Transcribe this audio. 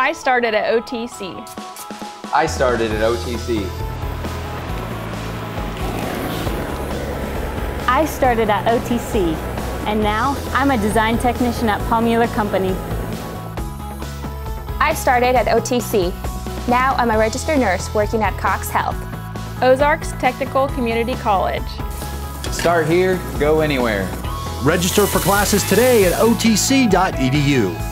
I started at OTC. I started at OTC. I started at OTC, and now I'm a design technician at Paul Company. I started at OTC. Now I'm a registered nurse working at Cox Health. Ozarks Technical Community College. Start here, go anywhere. Register for classes today at otc.edu.